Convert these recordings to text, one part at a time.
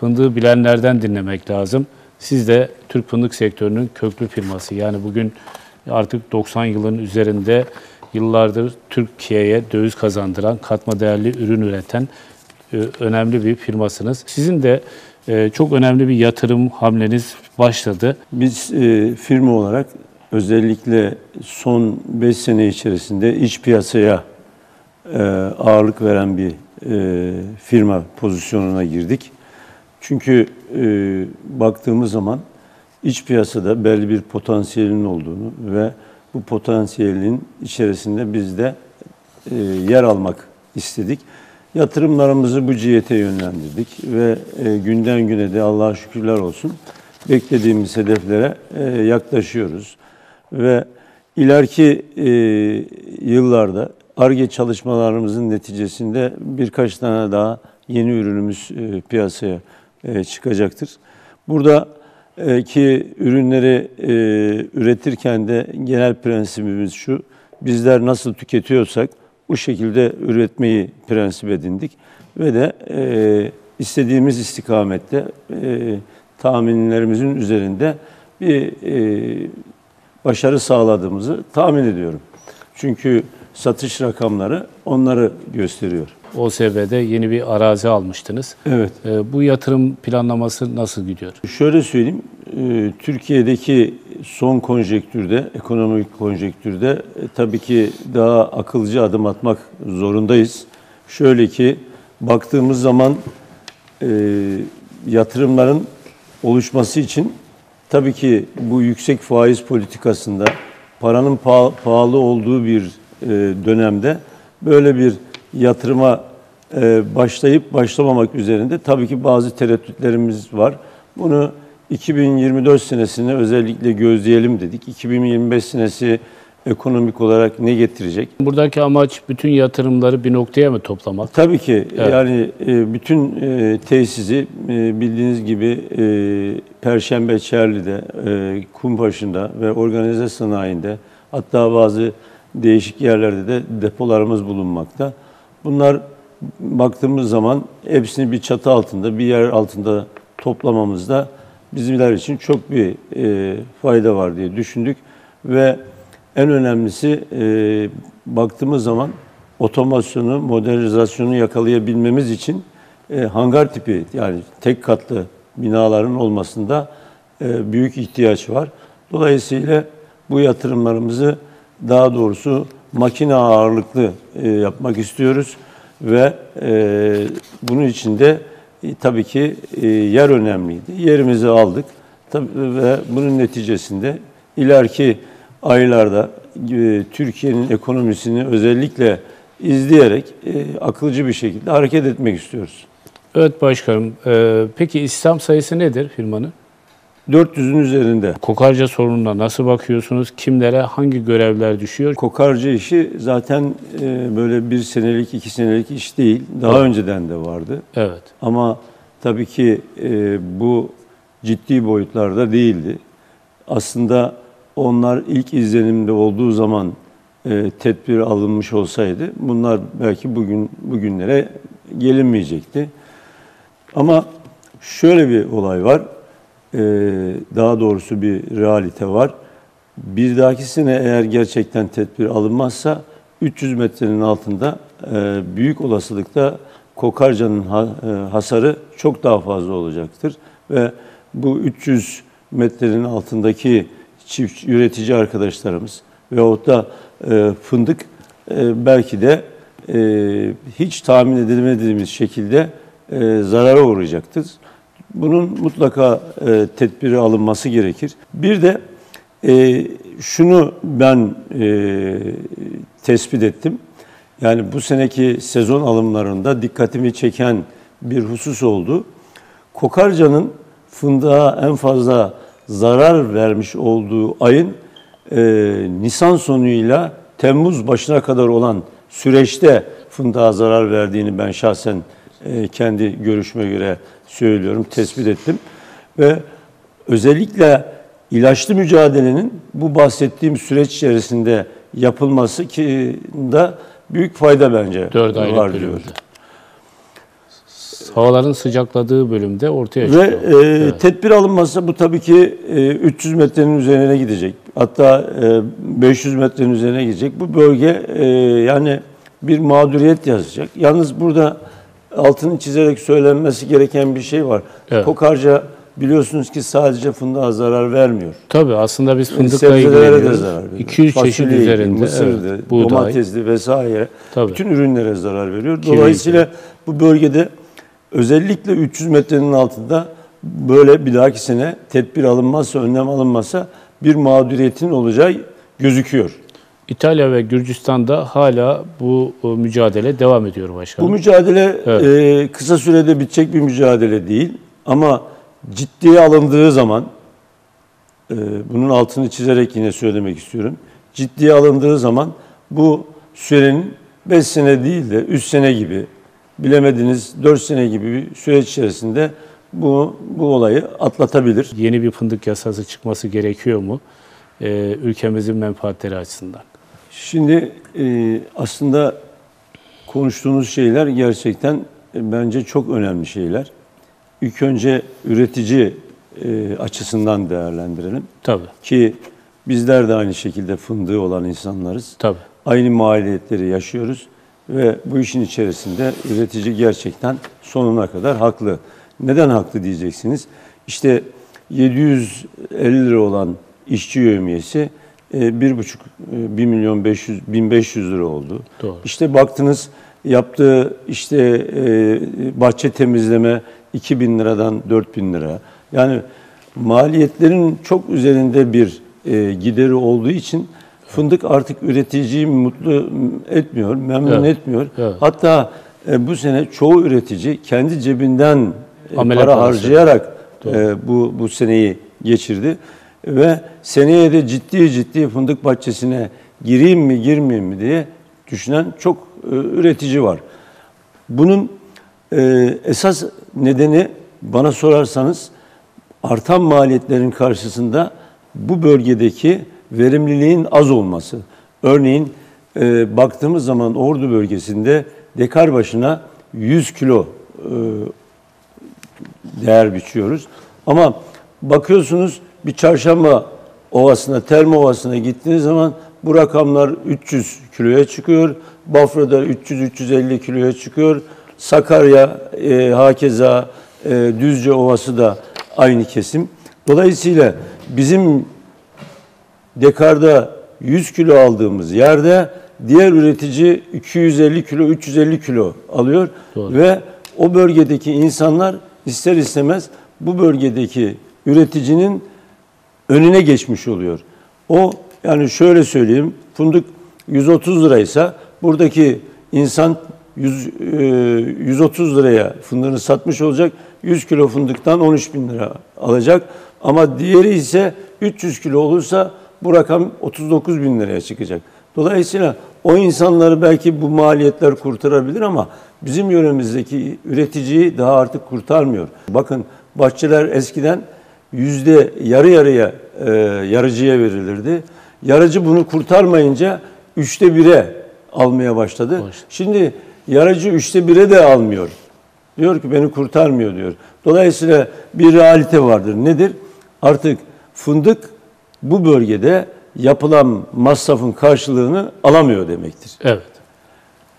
fındığı bilenlerden dinlemek lazım. Siz de Türk fındık sektörünün köklü firması. Yani bugün artık 90 yılın üzerinde yıllardır Türkiye'ye döviz kazandıran, katma değerli ürün üreten e, önemli bir firmasınız. Sizin de e, çok önemli bir yatırım hamleniz başladı. Biz e, firma olarak özellikle son 5 sene içerisinde iç piyasaya ağırlık veren bir firma pozisyonuna girdik. Çünkü e, baktığımız zaman iç piyasada belli bir potansiyelin olduğunu ve bu potansiyelin içerisinde biz de e, yer almak istedik. Yatırımlarımızı bu cihete yönlendirdik ve e, günden güne de Allah'a şükürler olsun beklediğimiz hedeflere e, yaklaşıyoruz. Ve ileriki e, yıllarda ARGE çalışmalarımızın neticesinde birkaç tane daha yeni ürünümüz e, piyasaya e, çıkacaktır. Burada e, ki ürünleri e, üretirken de genel prensibimiz şu, bizler nasıl tüketiyorsak bu şekilde üretmeyi prensip edindik ve de e, istediğimiz istikamette tahminlerimizin üzerinde bir başarı sağladığımızı tahmin ediyorum. Çünkü satış rakamları onları gösteriyor. OSB'de yeni bir arazi almıştınız. Evet. E, bu yatırım planlaması nasıl gidiyor? Şöyle söyleyeyim, e, Türkiye'deki son konjektürde, ekonomik konjektürde e, tabii ki daha akılcı adım atmak zorundayız. Şöyle ki baktığımız zaman e, yatırımların oluşması için tabii ki bu yüksek faiz politikasında paranın pahalı olduğu bir dönemde böyle bir yatırıma başlayıp başlamamak üzerinde tabii ki bazı tereddütlerimiz var. Bunu 2024 senesini özellikle gözleyelim dedik. 2025 senesi ekonomik olarak ne getirecek? Buradaki amaç bütün yatırımları bir noktaya mı toplamak? Tabii ki evet. yani e, bütün e, tesisi e, bildiğiniz gibi Perşembe Çerli'de, Kumpaşı'nda ve organize sanayinde hatta bazı değişik yerlerde de depolarımız bulunmakta. Bunlar baktığımız zaman hepsini bir çatı altında, bir yer altında toplamamızda bizimler için çok bir e, fayda var diye düşündük ve en önemlisi e, baktığımız zaman otomasyonu, modernizasyonu yakalayabilmemiz için e, hangar tipi yani tek katlı binaların olmasında e, büyük ihtiyaç var. Dolayısıyla bu yatırımlarımızı daha doğrusu makine ağırlıklı e, yapmak istiyoruz ve e, bunun için de e, tabii ki e, yer önemliydi. Yerimizi aldık tabii, ve bunun neticesinde ileriki aylarda e, Türkiye'nin ekonomisini özellikle izleyerek e, akılcı bir şekilde hareket etmek istiyoruz. Evet başkanım. E, peki İslam sayısı nedir firmanın? 400'ün üzerinde. Kokarca sorununa nasıl bakıyorsunuz? Kimlere hangi görevler düşüyor? Kokarca işi zaten e, böyle bir senelik, iki senelik iş değil. Daha evet. önceden de vardı. Evet. Ama tabii ki e, bu ciddi boyutlarda değildi. Aslında onlar ilk izlenimde olduğu zaman e, tedbir alınmış olsaydı bunlar belki bugün bugünlere gelinmeyecekti. Ama şöyle bir olay var daha doğrusu bir realite var. Bir dahaki eğer gerçekten tedbir alınmazsa 300 metrenin altında e, büyük olasılıkta kokarcanın e, hasarı çok daha fazla olacaktır. Ve bu 300 metrenin altındaki çift üretici arkadaşlarımız veyahut da e, fındık belki de hiç tahmin edilmediğimiz şekilde zarara uğrayacaktır. Bunun mutlaka e, tedbiri alınması gerekir. Bir de e, şunu ben e, tespit ettim. Yani bu seneki sezon alımlarında dikkatimi çeken bir husus oldu. Kokarca'nın fındığa en fazla zarar vermiş olduğu ayın e, Nisan sonuyla Temmuz başına kadar olan süreçte fındığa zarar verdiğini ben şahsen e, kendi görüşme göre söylüyorum, tespit ettim. Ve özellikle ilaçlı mücadelenin bu bahsettiğim süreç içerisinde yapılması ki da büyük fayda bence 4 var diyor. Havaların sıcakladığı bölümde ortaya Ve çıkıyor. e, tedbir alınmazsa bu tabii ki e, 300 metrenin üzerine gidecek. Hatta e, 500 metrenin üzerine gidecek. Bu bölge e, yani bir mağduriyet yazacak. Yalnız burada altını çizerek söylenmesi gereken bir şey var. Evet. Kokarca biliyorsunuz ki sadece fındığa zarar vermiyor. Tabii aslında biz fındıkla Sebzelere de ilgileniyoruz. zarar veriyor. 200 çeşit üzerinde mısırdı, evet, buğday. domatesli vesaire. Tabii. Bütün ürünlere zarar veriyor. Dolayısıyla bu bölgede özellikle 300 metrenin altında böyle bir dahaki sene tedbir alınmazsa, önlem alınmazsa bir mağduriyetin olacağı gözüküyor. İtalya ve Gürcistan'da hala bu e, mücadele devam ediyor Bu başkanım. mücadele Evet. e, kısa sürede bitecek bir mücadele değil ama ciddiye alındığı zaman e, bunun altını çizerek yine söylemek istiyorum. Ciddiye alındığı zaman bu sürenin 5 sene değil de 3 sene gibi bilemediniz 4 sene gibi bir süreç içerisinde bu bu olayı atlatabilir. Yeni bir fındık yasası çıkması gerekiyor mu? E, ülkemizin menfaatleri açısından. Şimdi e, aslında konuştuğunuz şeyler gerçekten e, bence çok önemli şeyler. İlk önce üretici e, açısından değerlendirelim Tabii, ki bizler de aynı şekilde fındığı olan insanlarız. tabii. Aynı maliyetleri yaşıyoruz ve bu işin içerisinde üretici gerçekten sonuna kadar haklı. Neden haklı diyeceksiniz? İşte 750 lira olan işçi yevmiyesi e, bir buçuk, e, 1 milyon 500, 1500 lira oldu. Doğru. İşte baktınız yaptığı işte e, bahçe temizleme 2000 liradan 4000 lira. Yani maliyetlerin çok üzerinde bir e, gideri olduğu için fındık artık üreticiyi mutlu etmiyor, memnun Evet. etmiyor. Evet. Hatta bu sene çoğu üretici kendi cebinden Amele para parası. harcayarak e, bu bu seneyi geçirdi ve seneye de ciddi ciddi fındık bahçesine gireyim mi girmeyeyim mi diye düşünen çok e, üretici var. Bunun e, esas nedeni bana sorarsanız artan maliyetlerin karşısında bu bölgedeki verimliliğin az olması. Örneğin e, baktığımız zaman Ordu bölgesinde dekar başına 100 kilo değer biçiyoruz. Ama bakıyorsunuz bir çarşamba ovasına, Termo ovasına gittiğiniz zaman bu rakamlar 300 kiloya çıkıyor. Bafra'da 300-350 kiloya çıkıyor. Sakarya, e, hakeza e, Düzce Ovası da aynı kesim. Dolayısıyla bizim dekarda 100 kilo aldığımız yerde diğer üretici 250 kilo, 350 kilo alıyor Doğru. ve o bölgedeki insanlar ister istemez bu bölgedeki üreticinin önüne geçmiş oluyor. O yani şöyle söyleyeyim fındık 130 liraysa buradaki insan 100, e, 130 liraya fındığını satmış olacak. 100 kilo fındıktan 13 bin lira alacak. Ama diğeri ise 300 kilo olursa bu rakam 39 bin liraya çıkacak. Dolayısıyla o insanları belki bu maliyetler kurtarabilir ama bizim yöremizdeki üreticiyi daha artık kurtarmıyor. Bakın bahçeler eskiden yüzde yarı yarıya e, yarıcıya verilirdi. Yarıcı bunu kurtarmayınca üçte bire almaya başladı. Başladı. Şimdi yarıcı üçte bire de almıyor. Diyor ki beni kurtarmıyor diyor. Dolayısıyla bir realite vardır. Nedir? Artık fındık bu bölgede yapılan masrafın karşılığını alamıyor demektir. Evet.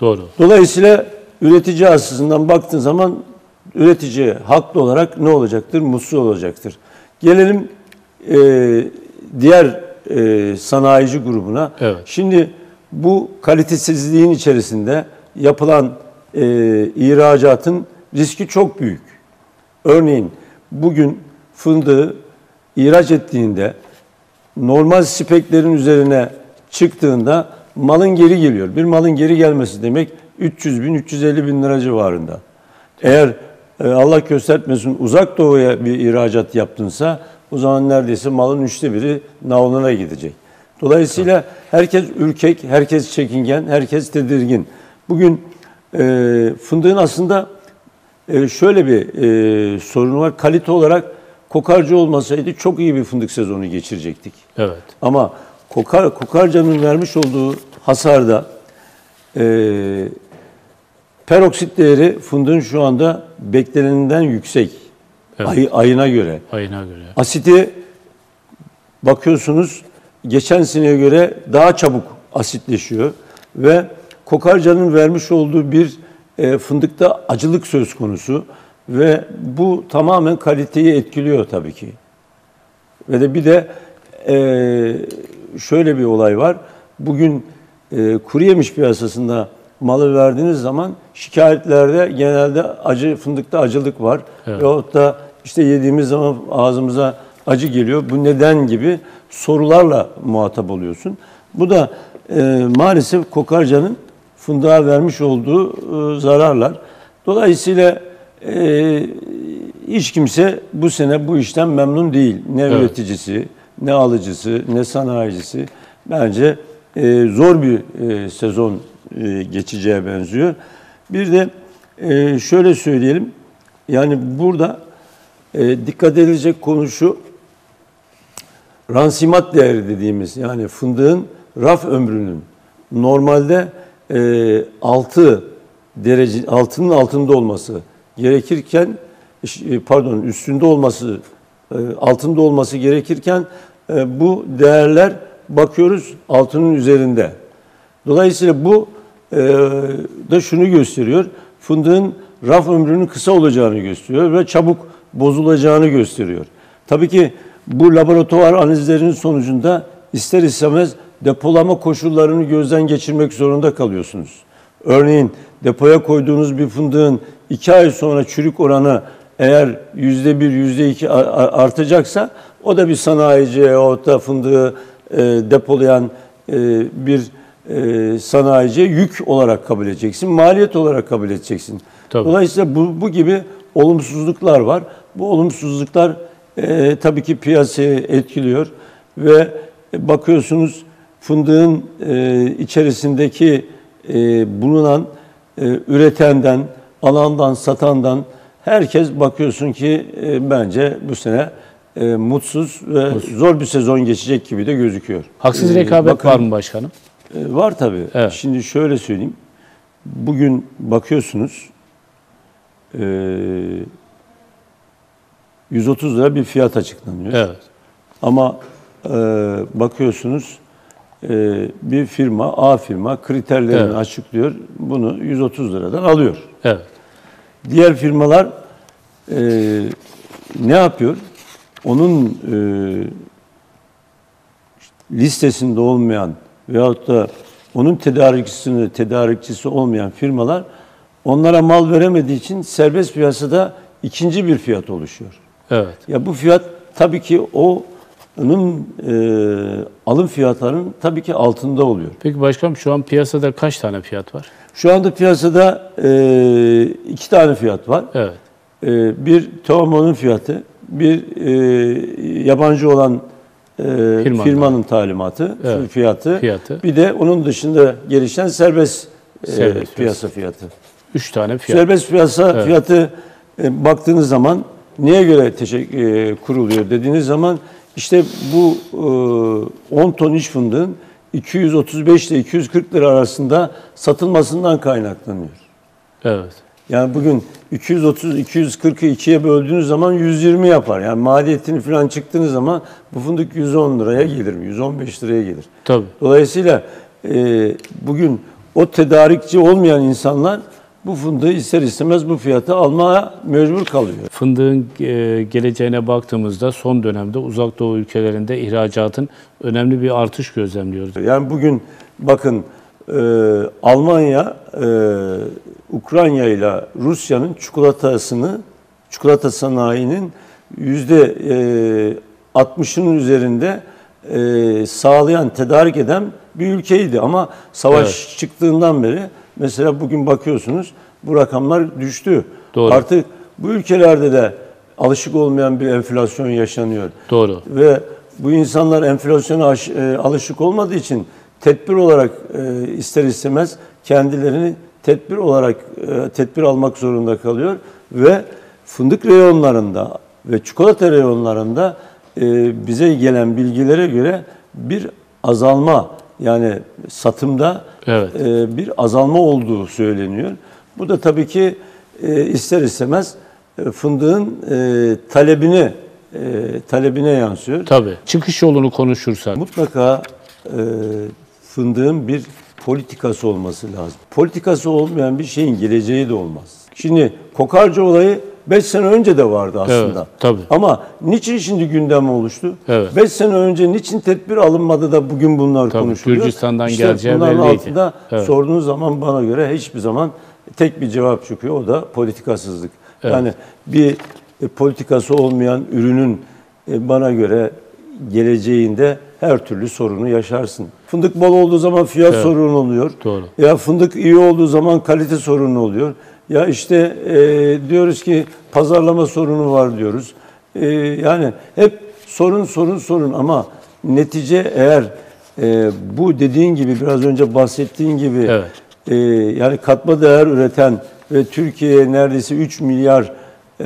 Doğru. Dolayısıyla üretici açısından baktığın zaman üretici haklı olarak ne olacaktır? Mutsuz olacaktır. Gelelim e, diğer e, sanayici grubuna. Evet. Şimdi bu kalitesizliğin içerisinde yapılan e, ihracatın riski çok büyük. Örneğin bugün fındığı ihraç ettiğinde normal speklerin üzerine çıktığında malın geri geliyor. Bir malın geri gelmesi demek 300 bin, 350 bin lira civarında. Eğer Allah göstermesin uzak doğuya bir ihracat yaptınsa o zaman neredeyse malın üçte biri navluna gidecek. Dolayısıyla herkes ürkek, herkes çekingen, herkes tedirgin. Bugün e, fındığın aslında e, şöyle bir e, sorunu var. Kalite olarak kokarcı olmasaydı çok iyi bir fındık sezonu geçirecektik. Evet. Ama kokar, kokarcanın vermiş olduğu hasarda e, peroksit değeri fındığın şu anda beklenenden yüksek. Evet. Ay- ayına göre. Ayına göre. Asiti bakıyorsunuz geçen seneye göre daha çabuk asitleşiyor ve kokarcanın vermiş olduğu bir e, fındıkta acılık söz konusu ve bu tamamen kaliteyi etkiliyor tabii ki. Ve de bir de e, şöyle bir olay var. Bugün e, kuru yemiş piyasasında malı verdiğiniz zaman şikayetlerde genelde acı fındıkta acılık var. Evet. Veyahut da işte yediğimiz zaman ağzımıza acı geliyor. Bu neden gibi sorularla muhatap oluyorsun. Bu da e, maalesef kokarcanın fındığa vermiş olduğu e, zararlar. Dolayısıyla e, hiç kimse bu sene bu işten memnun değil. Ne Evet. üreticisi, ne alıcısı, ne sanayicisi. Bence e, zor bir e, sezon geçeceğe benziyor. Bir de e, şöyle söyleyelim. Yani burada e, dikkat edilecek konu şu. Ransimat değeri dediğimiz yani fındığın raf ömrünün normalde e, 6 derece altının altında olması gerekirken e, pardon üstünde olması e, altında olması gerekirken e, bu değerler bakıyoruz altının üzerinde. Dolayısıyla bu e, da şunu gösteriyor. Fındığın raf ömrünün kısa olacağını gösteriyor ve çabuk bozulacağını gösteriyor. Tabii ki bu laboratuvar analizlerinin sonucunda ister istemez depolama koşullarını gözden geçirmek zorunda kalıyorsunuz. Örneğin depoya koyduğunuz bir fındığın iki ay sonra çürük oranı eğer yüzde bir, yüzde iki artacaksa o da bir sanayiciye o da fındığı e, depolayan e, bir e, sanayiciye yük olarak kabul edeceksin, maliyet olarak kabul edeceksin. Tabii. Dolayısıyla bu, bu gibi olumsuzluklar var. Bu olumsuzluklar e, tabii ki piyasayı etkiliyor ve bakıyorsunuz fındığın e, içerisindeki e, bulunan e, üretenden, alandan, satandan herkes bakıyorsun ki e, bence bu sene e, mutsuz ve zor bir sezon geçecek gibi de gözüküyor. Haksız E, rekabet bakın- var mı başkanım? E, Var tabii. Evet. Şimdi şöyle söyleyeyim. Bugün bakıyorsunuz e, 130 lira bir fiyat açıklanıyor. Evet. Ama e, bakıyorsunuz e, bir firma, A firma kriterlerini Evet. açıklıyor. Bunu 130 liradan alıyor. Evet. Diğer firmalar e, ne yapıyor? Onun e, listesinde olmayan veyahut da onun tedarikçisini, tedarikçisi olmayan firmalar onlara mal veremediği için serbest piyasada ikinci bir fiyat oluşuyor. Evet. Ya bu fiyat tabii ki o onun e, alım fiyatlarının tabii ki altında oluyor. Peki başkanım şu an piyasada kaç tane fiyat var? Şu anda piyasada e, iki tane fiyat var. Evet. E, bir Teoman'ın fiyatı, bir e, yabancı olan e, Firmanın. firmanın talimatı, Evet. fiyatı. Fiyatı. Bir de onun dışında gelişen serbest, e, Serbest piyasa fiyatı. Üç tane fiyat. Serbest piyasa Evet. fiyatı e, baktığınız zaman neye göre teşek- e, kuruluyor dediğiniz zaman işte bu e, 10 ton iç fındığın 235 ile 240 lira arasında satılmasından kaynaklanıyor. Evet. Yani bugün 230 240'ı ikiye böldüğünüz zaman 120 yapar. Yani maliyetini falan çıktığınız zaman bu fındık 110 liraya gelir mi? 115 liraya gelir. Tabii. Dolayısıyla e, bugün o tedarikçi olmayan insanlar bu fındığı ister istemez bu fiyata almaya mecbur kalıyor. Fındığın e, geleceğine baktığımızda son dönemde uzak doğu ülkelerinde ihracatın önemli bir artış gözlemliyoruz. Yani bugün bakın e, Almanya e, Ukrayna ile Rusya'nın çikolatasını çikolata sanayinin yüzde e, 60'ının üzerinde e, sağlayan, tedarik eden bir ülkeydi. Ama savaş çıktığından beri mesela bugün bakıyorsunuz bu rakamlar düştü. Doğru. Artık bu ülkelerde de alışık olmayan bir enflasyon yaşanıyor. Doğru. Ve bu insanlar enflasyona e, alışık olmadığı için tedbir olarak e, ister istemez kendilerini tedbir olarak e, tedbir almak zorunda kalıyor ve fındık reyonlarında ve çikolata reyonlarında e, bize gelen bilgilere göre bir azalma yani satımda Evet. e, bir azalma olduğu söyleniyor. Bu da tabii ki e, ister istemez e, fındığın e, talebine e, talebine yansıyor. Tabii. Çıkış yolunu konuşursak. Mutlaka e, fındığın bir politikası olması lazım. Politikası olmayan bir şeyin geleceği de olmaz. Şimdi kokarca olayı 5 sene önce de vardı aslında. Evet, tabii. Ama niçin şimdi gündem oluştu? Evet. 5 sene önce niçin tedbir alınmadı da bugün bunlar Tabii, konuşuluyor? Gürcistan'dan İşte geleceği belliydi. altında Evet. sorduğunuz zaman bana göre hiçbir zaman tek bir cevap çıkıyor. O da politikasızlık. Yani bir e, politikası olmayan ürünün e, bana göre geleceğinde her türlü sorunu yaşarsın. Fındık bol olduğu zaman fiyat sorunu oluyor. Doğru. Ya fındık iyi olduğu zaman kalite sorunu oluyor. Ya işte e, diyoruz ki pazarlama sorunu var diyoruz. E, yani hep sorun sorun sorun ama netice eğer e, bu dediğin gibi biraz önce bahsettiğin gibi Evet. e, yani katma değer üreten ve Türkiye'ye neredeyse 3 milyar e,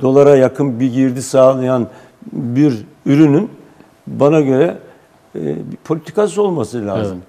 dolara yakın bir girdi sağlayan bir ürünün bana göre e, politikası olması lazım.